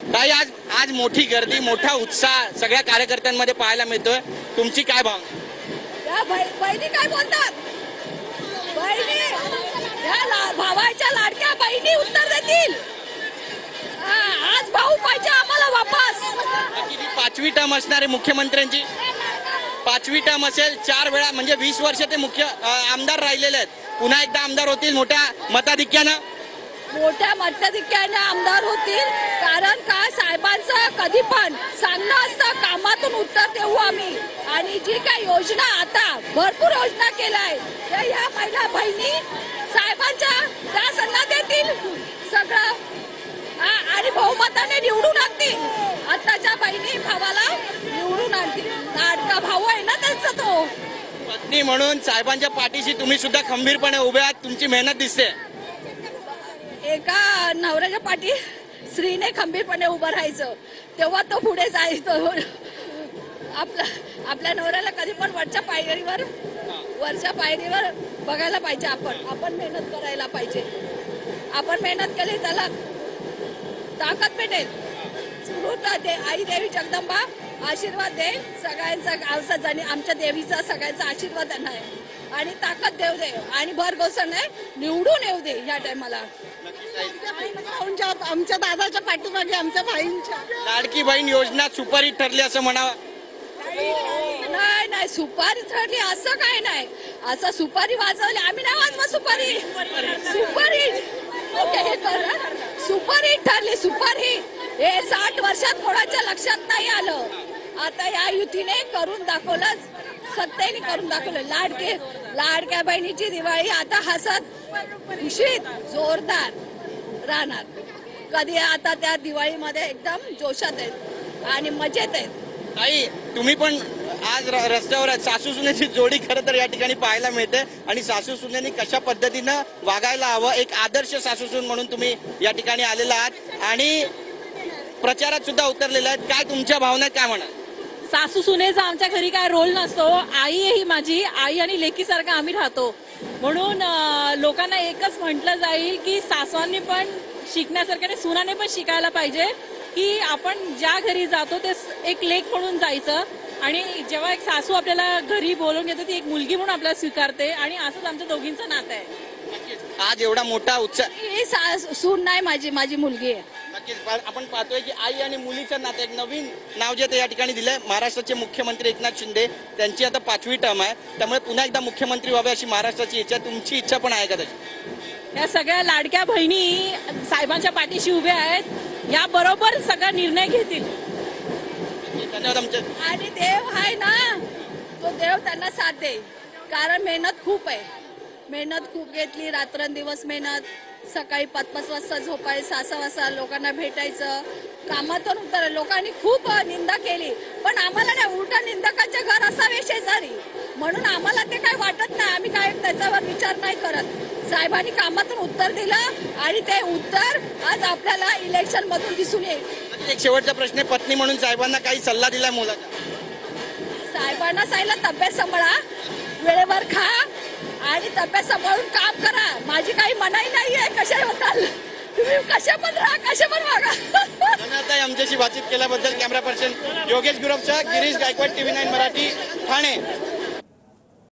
ताई आज आज मोठी गर्दी मोठा उत्साह सगळ्या कार्यकर्त्यांमध्ये पाहायला मिळतोय. तुमची काय भावना? बै- बहिणी काय बोलतात? बहिणी भावाच्या लाडक्या बहिणी उत्तर देतील. आज भाऊ पाहिजे आम्हाला वापस. पाचवी टर्म असणार मुख्यमंत्र्यांची. पाचवी टर्म असेल चार वेळा म्हणजे वीस वर्ष ते मुख्य आमदार राहिलेले आहेत. पुन्हा एकदा आमदार होतील मोठ्या मताधिक्यानं. मोठ्या मताधिक्याने आमदार होतील कारण कधी पण सांगणं असतं कामातून उत्तर देऊ आम्ही. आणि जी काय योजना आता भरपूर योजना केलाय त्या या महिला बहिणी साहेबांच्या त्या सल्ला देतील सगळं हा, आणि बहुमताने निवडून आणतील. आताच्या बहिणी भावाला निवडून आणतील. लाडका भाऊ आहे ना त्यांचा तो. पत्नी म्हणून साहेबांच्या पाठीशी तुम्ही सुद्धा खंबीरपणे उभे आहात तुमची मेहनत दिसते. एका नवऱ्याच्या पाठी स्त्रीने खंबीरपणे उभं राहायचं. तेव्हा तो पुढे जायचो. आपला आपल्या नवऱ्याला कधी पण वरच्या पायरीवर वरच्या पायरीवर बघायला पाहिजे आपण. आपण मेहनत करायला पाहिजे. आपण मेहनत केली त्याला ताकद भेटेल सुरुत दे आई देवी जगदंबा आशीर्वाद दे. सगळ्यांचा गावचा जणी. आमच्या देवीचा सगळ्यांचा आशीर्वाद त्यांना आहे. आणि ताकद देऊ दे. आणि भरघोसन आहे निवडून येऊ दे या टायमाला भाऊंच्या आमच्या दादाच्या पाठीमागे आमच्या भाईंच्या. लाडकी बहीण योजना सुपरहिट ठरली असं म्हणावं. नाही नाही सुपारी ठरली असं काय नाही. असं सुपारी वाजवली आम्ही नाही वाजवा सुपारी. सुपारी. ओके हे कर हं. सुपारी ठरली सुपारी. हे साठ वर्षात कोणाच्या लक्षात नाही आलं. आता या युतीने करून दाखवलं सत्तेने करून दाखवलं. लाडके लाडक्या बहिणीची दिवाळी आता हसत खुशीत जोरदार राहणार. कधी आता त्या दिवाळीमध्ये एकदम जोशात आहेत आणि मजेत आहेत. ताई तुम्ही पण आज र- रस्त्यावर. सासू सुनेची जोडी खरं तर या ठिकाणी पाहायला मिळते. आणि सासू सुनेनी कशा पद्धतीनं वागायला हवं एक आदर्श सासू सून म्हणून तुम्ही या ठिकाणी आलेला आहात. आणि प्रचारात सुद्धा उतरलेला आहेत. काय तुमच्या भावना आहेत, काय म्हणा सासू सुनेचा आमच्या घरी काय रोल नसतो. आई आहे ही माझी आई आणि लेकीसारखं आम्ही राहतो. म्हणून लोकांना एकच म्हटलं जाईल की सासवांनी पण शिकण्यासारखं आणि सुनाने पण शिकायला पाहिजे की आपण ज्या घरी जातो ते एक लेख म्हणून जायचं आणि जेव्हा एक सासू आपल्याला घरी बोलवून घेते ती एक मुलगी म्हणून आपल्याला स्वीकारते आणि असंच आमच्या दोघींचं नातं आहे. आज एवढा मोठा उत्साह ही सा- सून नाही माझी माझी मुलगी आहे. नक्कीच. आपण पाहतोय की आई आणि मुलीचं नातं एक नवीन नाव जे ते या ठिकाणी दिलंय महाराष्ट्राचे मुख्यमंत्री एकनाथ शिंदे त्यांची आता पाचवी टर्म आहे. त्यामुळे पुन्हा एकदा मुख्यमंत्री व्हावे अशी महाराष्ट्राची इच्छा तुमची इच्छा पण आहे का तशी? या सगळ्या लाडक्या बहिणी साहेबांच्या पाठीशी उभ्या आहेत. या बरोबर सगळा निर्णय घेतील. धन्यवाद आमच्या आणि देव आहे ना तो देव त्यांना साथ दे. कारण मेहनत खूप आहे. मेहनत खूप घेतली रात्रंदिवस मेहनत. सकाळी पाच पाच वाजता झोपाय सहा सहा वाजता लोकांना भेटायचं. कामातून उतर लोकांनी खूप निंदा केली. पण आम्हाला नाही उलटा निंदकाचे घर असावे शेजारी. म्हणून आम्हाला ते काय वाटत नाही आम्ही काय त्याच्यावर विचार नाही करत. साहेबांनी कामातून उत्तर दिलं आणि ते उत्तर आज आपल्याला इलेक्शन मधून दिसून येईल. एक शेवटचा प्रश्न पत्नी म्हणून साहेबांना काही सल्ला दिलाय मुलाचा? साहेबांना सांगितलं तब्येत सांभाळा. वेळेवर खा. तब्येत सांभाळून काम करा. माझी काही मनाई नाहीये. कशा होताल तुम्ही कशा पण राहा कशा पण वागा. धन्यवाद आमच्याशी बातचीत केल्याबद्दल कॅमेरा पर्सन योगेश गुरवसह गिरीश गायकवाड टीव्ही नाईन मराठी ठाणे.